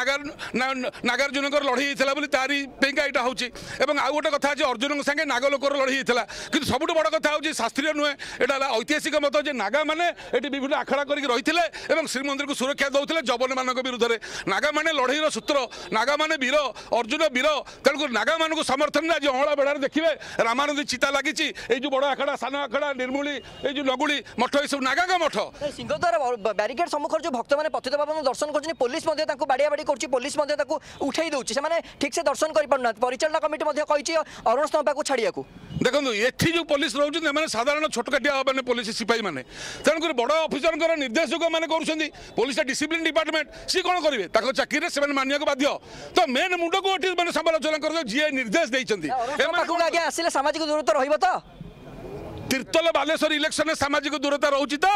ନାଗାର୍ଜୁନଙ୍କର ଲଢ଼େଇ ହେଇଥିଲା ବୋଲି ତାରି ପାଇଁକା ଏଇଟା ହେଉଛି ଏବଂ ଆଉ ଗୋଟେ କଥା ଅଛି ଅର୍ଜୁନଙ୍କ ସାଙ୍ଗେ ନାଗଲୋକର ଲଢ଼େଇ ହେଇଥିଲା କିନ୍ତୁ ସବୁଠୁ ବଡ଼ କଥା ହେଉଛି ଶାସ୍ତ୍ରୀୟ ନୁହେଁ ଏଇଟା ହେଲା ଐତିହାସିକ ମତ ଯେ ନାଗାମାନେ ଏଠି ବିଭିନ୍ନ ଆଖଡ଼ା କରିକି ରହିଥିଲେ এবং ଶ୍ରୀମନ୍ଦିରକୁ ସୁରକ୍ଷା ଦେଉଥିଲେ ଯବନମାନଙ୍କ ବିରୁଦ୍ଧରେ ନାଗାମାନେ ଲଢ଼େଇର ସୂତ୍ର ନାଗାମାନେ ବୀର ଅର୍ଜୁନ ବୀର ତେଣୁ ନାଗାମାନଙ୍କୁ ସମର୍ଥନରେ ଆଜି ଅଁଳା ବେଳାରେ ଦେଖିବେ ରାମାନନ୍ଦୀ ଚିତା ଲାଗିଛି ଏଇ ଯେଉଁ ବଡ଼ ଆଖଡ଼ା ସାନ ଆଖଡ଼ା ନିର୍ମୂଳି ଏଇ ଯେଉଁ ନଗୁଳି ମଠ ଏସବୁ ନାଗାଙ୍କ ମଠ ସିଂହଦ୍ୱାର ବ୍ୟାରିକେଡ୍ ସମ୍ମୁଖରେ ଯେଉଁ ଭକ୍ତମାନେ ପତିତ ପାବନ ଦର୍ଶନ କରୁଛନ୍ତି ପୋଲିସ ମଧ୍ୟ ତାଙ୍କୁ ବାଡ଼ିଆ ବାଡ଼ି କରୁଛି ପୋଲିସ ମଧ୍ୟ ତାକୁ ଉଠାଇ ଦେଉଛି ସେମାନେ ଠିକ୍ସେ ଦର୍ଶନ କରିପାରୁନାହାନ୍ତି ପରିଚାଳନା କମିଟି ମଧ୍ୟ କହିଛି ଅରୁଣ ସ୍ତମ୍ପାକୁ ଛାଡ଼ିବାକୁ ଦେଖନ୍ତୁ ଏଠି ଯେଉଁ ପୋଲିସ ରହୁଛନ୍ତି ଏମାନେ ସାଧାରଣ ଛୋଟକାଟିଆ ମାନେ ପୋଲିସ ସିପାହୀମାନେ ତେଣୁକରି ବଡ଼ ଅଫିସରଙ୍କର ନିର୍ଦ୍ଦେଶକ ମାନେ କରୁଛନ୍ତି ପୋଲିସ ଡିସିପ୍ଲିନ୍ ଡିପାର୍ଟମେଣ୍ଟ ସିଏ କ'ଣ କରିବେ ତାଙ୍କ ଚାକିରିରେ ସେମାନେ ମାନିବାକୁ ବାଧ୍ୟ ତ ମେନ୍ ମୁଣ୍ଡକୁ ଏଠି ମାନେ ସମାଲୋଚନା କରାଯାଉ ଯିଏ ନିର୍ଦ୍ଦେଶ ଦେଇଛନ୍ତି ଆସିଲେ ସାମାଜିକ ଦୂରତ୍ୱ ରହିବ ତ ତୀର୍ତ୍ତୋଲ ବାଲେଶ୍ୱର ଇଲେକ୍ସନରେ ସାମାଜିକ ଦୂରତା ରହୁଛି ତ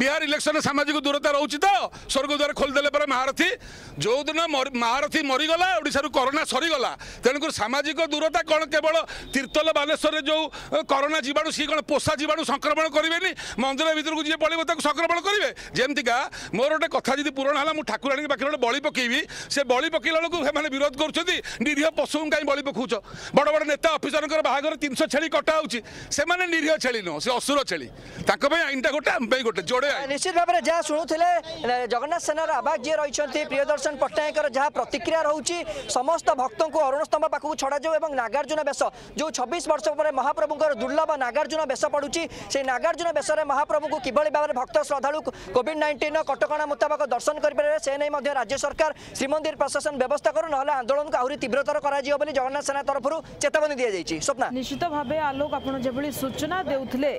ବିହାର ଇଲେକ୍ସନରେ ସାମାଜିକ ଦୂରତା ରହୁଛି ତ ସ୍ୱର୍ଗଦ୍ୱାର ଖୋଲିଦେଲେ ପରେ ମହାରଥୀ ଯେଉଁଦିନ ମହାରଥୀ ମରିଗଲା ଓଡ଼ିଶାରୁ କରୋନା ସରିଗଲା ତେଣୁକରି ସାମାଜିକ ଦୂରତା କ'ଣ କେବଳ ତୀର୍ତ୍ତୋଲ ବାଲେଶ୍ୱରରେ ଯେଉଁ କରୋନା ଜୀବାଣୁ ସିଏ କ'ଣ ପୋଷା ଜୀବାଣୁ ସଂକ୍ରମଣ କରିବେନି ମନ୍ଦିର ଭିତରକୁ ଯିଏ ପଳେଇବ ତାକୁ ସଂକ୍ରମଣ କରିବେ ଯେମିତିକା ମୋର ଗୋଟେ କଥା ଯଦି ପୂରଣ ହେଲା ମୁଁ ଠାକୁରାଣୀଙ୍କ ପାଖରେ ଗୋଟେ ବଳି ପକେଇବି ସେ ବଳି ପକେଇଲା ବେଳକୁ ସେମାନେ ବିରୋଧ କରୁଛନ୍ତି ନିରୀହ ପଶୁଙ୍କୁ କାହିଁ ବଳି ପକାଉଛ ବଡ଼ ବଡ଼ ନେତା ଅଫିସରଙ୍କର ବାହାଘର ତିନିଶହ ଛେଳି କଟା ହେଉଛି ସେମାନେ ନିରୀହ ଛେଳି ନୁହଁ ସେ ଅସୁର ଛେଳି ତାଙ୍କ ପାଇଁ ଆଇନଟା ଗୋଟେ ଆମ ପାଇଁ ଗୋଟେ ଯୋଡ଼େ ନିଶ୍ଚିତ ଭାବରେ ଯାହା ଶୁଣୁଥିଲେ ଜଗନ୍ନାଥ ସେନାର ଆବାସ ଯିଏ ରହିଛନ୍ତି ପ୍ରିୟଦର୍ଶନ ପଟ୍ଟନାୟକର ଯାହା ପ୍ରତିକ୍ରିୟା ରହୁଛି ସମସ୍ତ ଭକ୍ତଙ୍କୁ ଅରୁଣସ୍ତମ୍ଭ ପାଖକୁ ଛଡ଼ାଯାଉ ଏବଂ ନାଗାର୍ଜୁନ ବେଶ ଯେଉଁ ଛବିଶ ବର୍ଷ ପରେ ମହାପ୍ରଭୁଙ୍କର ଦୁର୍ଲଭ ନାଗାର୍ଜୁନ ବେଶ ପଡ଼ୁଛି সেই নাগার্জুন বেশে মহাপ্রভুকে কিভাবে ভাবে ভক্ত শ্রদ্ধাড়ু কোভিড নাইন্টিন কটকা মুতাবক দর্শন করে সে ମଧ୍ୟ ରାଜ୍ୟ ସରକାର ଶ୍ରୀମନ୍ଦିର ପ୍ରଶାସନ ବ୍ୟବସ୍ଥା କରୁ ନହେଲେ ଆନ୍ଦୋଳନକୁ ଆହୁରି তীব্রতর କରାଯିବ ବୋଲି ଜଗନ୍ନାଥ ସେନା ତରଫରୁ দিয়ে ଦିଆଯାଇଛି ସ୍ୱପ୍ନା ନିଶ୍ଚିତ ଭାବେ ଆଲୋକ ଆପଣ ଯେଭଳି ସୂଚନା ଘୋଷଣା ଦେଉଥିଲେ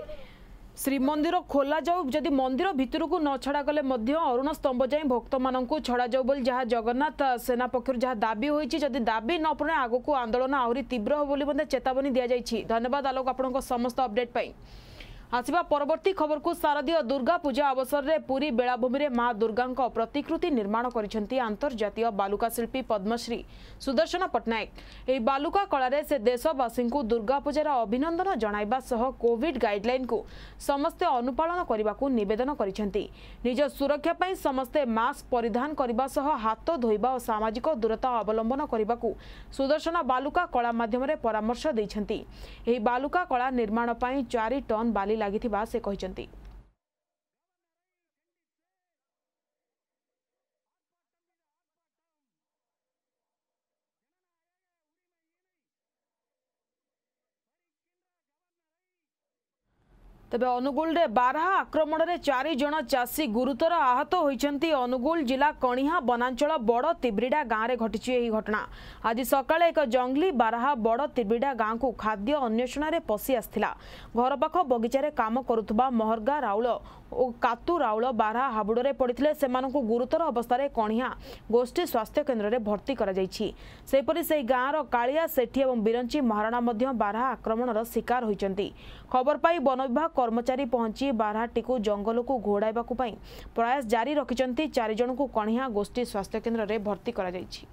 ଶ୍ରୀମନ୍ଦିର ଖୋଲାଯାଉ ଯଦି ମନ୍ଦିର ଭିତରକୁ ନ ଛଡ଼ା କଲେ ମଧ୍ୟ ଅରୁଣ ସ୍ତମ୍ଭ ଯାଇ ଭକ୍ତମାନଙ୍କୁ ଛଡ଼ାଯାଉ ବୋଲି ଯାହା ଜଗନ୍ନାଥ ସେନା ପକ୍ଷରୁ ଯାହା ଦାବି ହୋଇଛି ଯଦି ଦାବି ନ ପୂରଣ ଆଗକୁ ଆନ୍ଦୋଳନ ଆହୁରି ତୀବ୍ର ହେବ ବୋଲି ମଧ୍ୟ ଚେତାବନୀ ଦିଆଯାଇଛି ଧନ୍ୟବାଦ ଆଲୋକ ଆପଣଙ୍କ ସମସ୍ତ ଅପଡେଟ୍ ପାଇଁ ଆସିବା ପରବର୍ତ୍ତୀ ଖବରକୁ ଶାରଦୀୟ ଦୁର୍ଗା ପୂଜା ଅବସରରେ ପୁରୀ ବେଳାଭୂମିରେ ମା' ଦୁର୍ଗାଙ୍କ ପ୍ରତିକୃତି ନିର୍ମାଣ କରିଛନ୍ତି ଆନ୍ତର୍ଜାତୀୟ ବାଲୁକା ଶିଳ୍ପୀ ପଦ୍ମଶ୍ରୀ ସୁଦର୍ଶନ ପଟ୍ଟନାୟକ ଏହି ବାଲୁକା କଳାରେ ସେ ଦେଶବାସୀଙ୍କୁ ଦୁର୍ଗା ପୂଜାର ଅଭିନନ୍ଦନ ଜଣାଇବା ସହ କୋଭିଡ୍ ଗାଇଡ୍ଲାଇନ୍କୁ ସମସ୍ତେ ଅନୁପାଳନ କରିବାକୁ ନିବେଦନ କରିଛନ୍ତି ନିଜ ସୁରକ୍ଷା ପାଇଁ ସମସ୍ତେ ମାସ୍କ ପରିଧାନ କରିବା ସହ ହାତ ଧୋଇବା ଓ ସାମାଜିକ ଦୂରତା ଅବଲମ୍ବନ କରିବାକୁ ସୁଦର୍ଶନ ବାଲୁକା କଳା ମାଧ୍ୟମରେ ପରାମର୍ଶ ଦେଇଛନ୍ତି ଏହି ବାଲୁକା କଳା ନିର୍ମାଣ ପାଇଁ ଚାରି ଟନ୍ लगी ତେବେ ଅନୁଗୁଳରେ ବାରହା ଆକ୍ରମଣରେ ଚାରି ଜଣ ଚାଷୀ ଗୁରୁତର ଆହତ ହୋଇଛନ୍ତି ଅନୁଗୁଳ ଜିଲ୍ଲା କଣିହା ବନାଞ୍ଚଳ ବଡ଼ ତିବ୍ରିଡ଼ା ଗାଁରେ ଘଟିଛି ଏହି ଘଟଣା ଆଜି ସକାଳେ ଏକ ଜଙ୍ଗଲି ବାରହା ବଡ଼ ତିବ୍ରିଡ଼ା ଗାଁକୁ ଖାଦ୍ୟ ଅନ୍ୱେଷଣରେ ପଶି ଆସିଥିଲା ଘରପାଖ ବଗିଚାରେ କାମ କରୁଥିବା ମହର୍ଗା ରାଉଳ ଓ କାତୁ ରାଉଳ ବାରହା ହାବୁଡ଼ରେ ପଡ଼ିଥିଲେ ସେମାନଙ୍କୁ ଗୁରୁତର ଅବସ୍ଥାରେ କଣିହା ଗୋଷ୍ଠୀ ସ୍ୱାସ୍ଥ୍ୟ କେନ୍ଦ୍ରରେ ଭର୍ତ୍ତି କରାଯାଇଛି ସେହିପରି ସେହି ଗାଁର କାଳିଆ ସେଠୀ ଏବଂ ବିରଞ୍ଚି ମହାରଣା ମଧ୍ୟ ବାରହା ଆକ୍ରମଣର ଶିକାର ହୋଇଛନ୍ତି ଖବର ପାଇ ବନ ବିଭାଗ କର୍ମଚାରୀ ପହଞ୍ଚି ବାରହାଟିକୁ ଜଙ୍ଗଲକୁ ଘୋଡ଼ାଇବାକୁ ପାଇଁ ପ୍ରୟାସ ଜାରି ରଖିଛନ୍ତି ଚାରିଜଣଙ୍କୁ କଣିହା ଗୋଷ୍ଠୀ ସ୍ୱାସ୍ଥ୍ୟ କେନ୍ଦ୍ରରେ ଭର୍ତ୍ତି କରାଯାଇଛି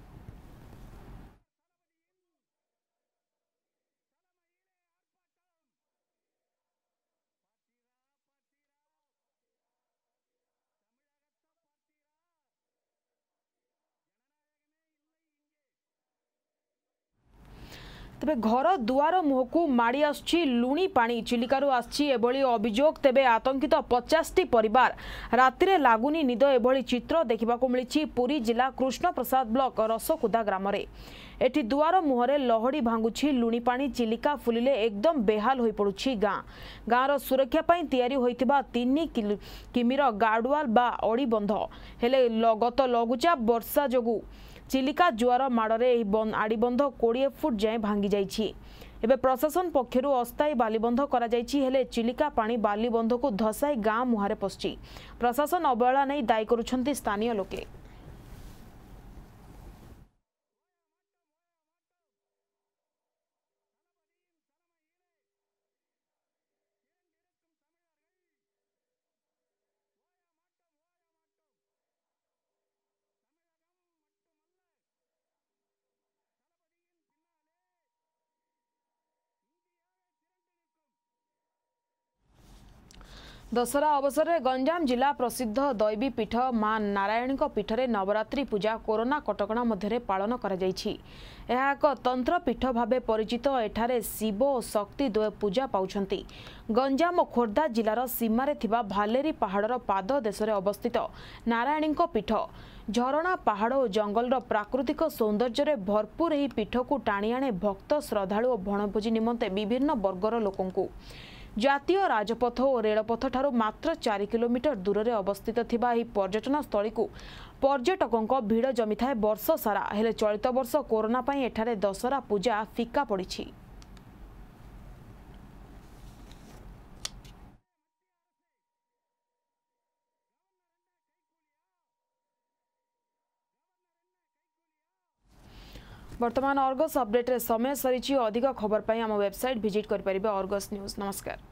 তবে ঘর দুয়ার মুহকু মাড়ি আসছি লুণি পা চিলিকার আসছি এভাবে অভিযোগ তবে আতঙ্কিত পচাশটি পরিবার রাতে লাগুনি নিদ এভাবে চিত্র দেখা মিছে পুরী জেলা কৃষ্ণপ্রসাদ ব্লক রসকুদা গ্রামে এটি দুয়ার মুহরে লহড়ি ভাঙুছি লুণি পা চিলিকা ফুলিলে একদম বেহাল হয়ে পড়ুছি গাঁ গাঁর সুরক্ষা পাই তৈরি হয়ে তিন কিমির গার্ডওয়াল বা অড়িবন্ধ হলে গত লঘুচাপ বর্ষা যোগুঁ ଚିଲିକା ଜୁଆର ମାଡ଼ରେ ଏହି ଆଡ଼ିବନ୍ଧ କୋଡ଼ିଏ ଫୁଟ ଯାଏଁ ଭାଙ୍ଗିଯାଇଛି ଏବେ ପ୍ରଶାସନ ପକ୍ଷରୁ ଅସ୍ଥାୟୀ ବାଲିବନ୍ଧ କରାଯାଇଛି ହେଲେ ଚିଲିକା ପାଣି ବାଲିବନ୍ଧକୁ ଧସାଇ ଗାଁ ମୁହାଁରେ ପଶିଛି ପ୍ରଶାସନ ଅବହେଳା ନେଇ ଦାୟୀ କରୁଛନ୍ତି ସ୍ଥାନୀୟ ଲୋକେ ଦଶହରା ଅବସରରେ ଗଞ୍ଜାମ ଜିଲ୍ଲା ପ୍ରସିଦ୍ଧ ଦୈବୀ ପୀଠ ମା ନାରାୟଣଙ୍କ ପୀଠରେ ନବରାତ୍ରୀ ପୂଜା କରୋନା କଟକଣା ମଧ୍ୟରେ ପାଳନ କରାଯାଇଛି ଏହା ଏକ ତନ୍ତ୍ରପୀଠ ଭାବେ ପରିଚିତ ଏଠାରେ ଶିବ ଓ ଶକ୍ତି ଦ୍ୱୟ ପୂଜା ପାଉଛନ୍ତି ଗଞ୍ଜାମ ଓ ଖୋର୍ଦ୍ଧା ଜିଲ୍ଲାର ସୀମାରେ ଥିବା ଭାଲେରୀ ପାହାଡ଼ର ପାଦ ଦେଶରେ ଅବସ୍ଥିତ ନାରାୟଣୀଙ୍କ ପୀଠ ଝରଣା ପାହାଡ଼ ଓ ଜଙ୍ଗଲର ପ୍ରାକୃତିକ ସୌନ୍ଦର୍ଯ୍ୟରେ ଭରପୁର ଏହି ପୀଠକୁ ଟାଣି ଆଣେ ଭକ୍ତ ଶ୍ରଦ୍ଧାଳୁ ଓ ଭଣଭୋଜି ନିମନ୍ତେ ବିଭିନ୍ନ ବର୍ଗର ଲୋକଙ୍କୁ ଜାତୀୟ ରାଜପଥ ଓ ରେଳପଥଠାରୁ ମାତ୍ର ଚାରି କିଲୋମିଟର ଦୂରରେ ଅବସ୍ଥିତ ଥିବା ଏହି ପର୍ଯ୍ୟଟନସ୍ଥଳୀକୁ ପର୍ଯ୍ୟଟକଙ୍କ ଭିଡ଼ ଜମିଥାଏ ବର୍ଷ ସାରା ହେଲେ ଚଳିତ ବର୍ଷ କରୋନା ପାଇଁ ଏଠାରେ ଦଶହରା ପୂଜା ଫିକା ପଡ଼ିଛି बर्तमान अर्गस अपडेट्रे समय सरी अधिक खबर पर आम वेबसाइट भिजिट करेंगे अर्गस न्यूज नमस्कार